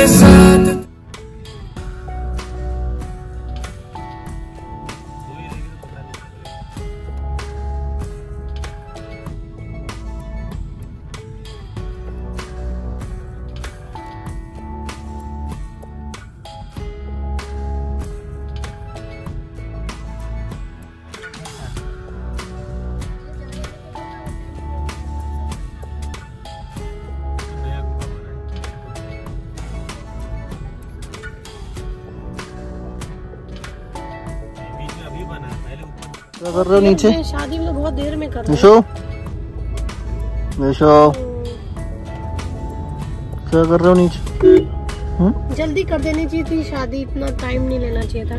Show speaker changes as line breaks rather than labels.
Yes.
क्या कर रहे हो नीचे?
शादी में बहुत देर में कर रहा
निशो? निशो? क्या कर रहे हो नीचे?
हुँ? जल्दी कर देनी चाहिए थी शादी इतना टाइम नहीं लेना चाहिए था।